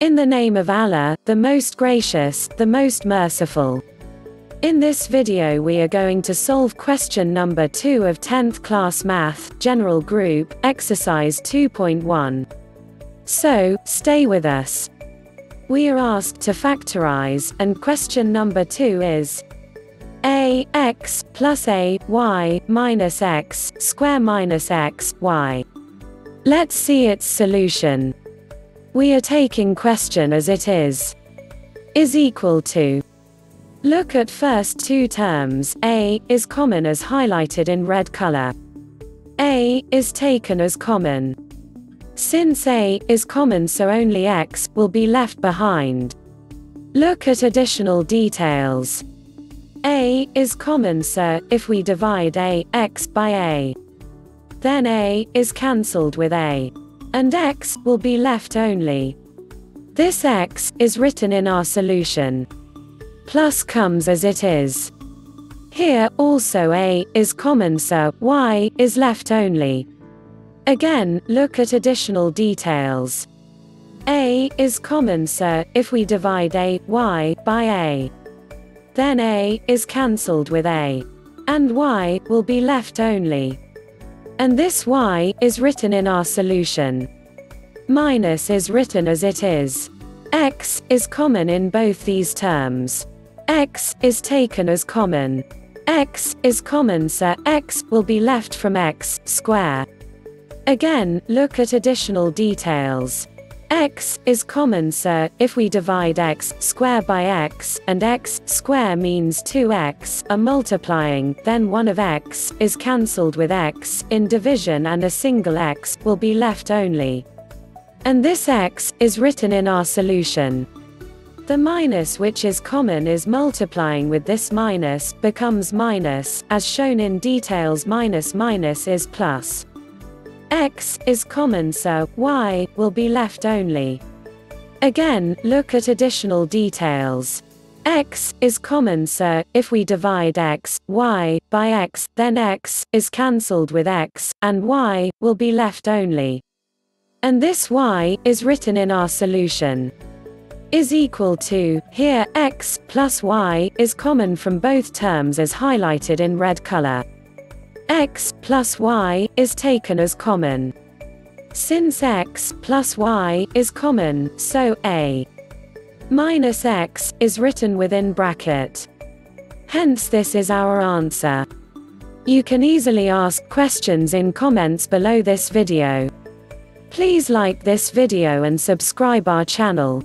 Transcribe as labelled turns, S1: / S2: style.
S1: In the name of Allah, the most gracious, the most merciful. In this video we are going to solve question number 2 of 10th class math, general group, exercise 2.1. So, stay with us. We are asked to factorize, and question number 2 is a x plus a y minus x square minus x y. Let's see its solution. We are taking question as it is. Is equal to. Look at first two terms, a is common as highlighted in red color. a is taken as common. Since a is common so only x will be left behind. Look at additional details. a is common so, if we divide a, x by a. Then a is cancelled with a. And x will be left only. This x is written in our solution. Plus comes as it is. Here, also a is common so y is left only. Again, look at additional details. a is common so if we divide a y by a. Then a is cancelled with a. And y will be left only. And this y is written in our solution. Minus is written as it is. x is common in both these terms. x is taken as common. x is common so x will be left from x square. Again, look at additional details. X is common so if we divide x square by x and x square means 2x are multiplying then 1 of x is cancelled with x in division and a single x will be left only. And this x is written in our solution. The minus which is common is multiplying with this minus becomes minus as shown in details minus minus is plus x is common so y will be left only. Again, look at additional details. x is common so if we divide x, y, by x, then x is cancelled with x, and y will be left only. And this y is written in our solution. Is equal to, here, x plus y is common from both terms as highlighted in red color x plus y is taken as common. Since x plus y is common, so a minus x is written within bracket. Hence this is our answer. You can easily ask questions in comments below this video. Please like this video and subscribe our channel.